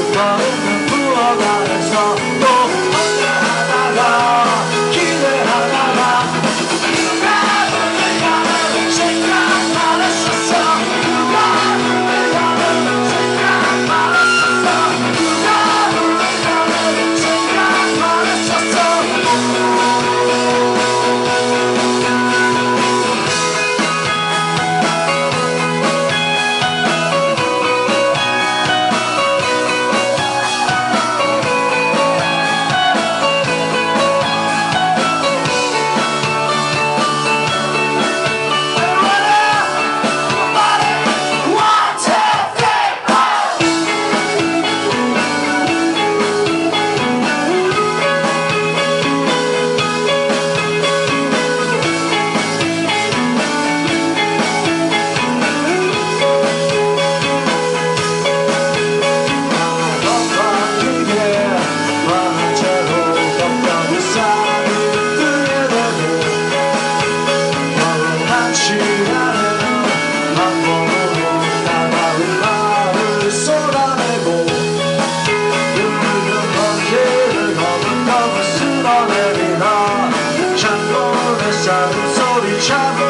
Whoa, the whoa, whoa, whoa, whoa, 자꾸 소리차고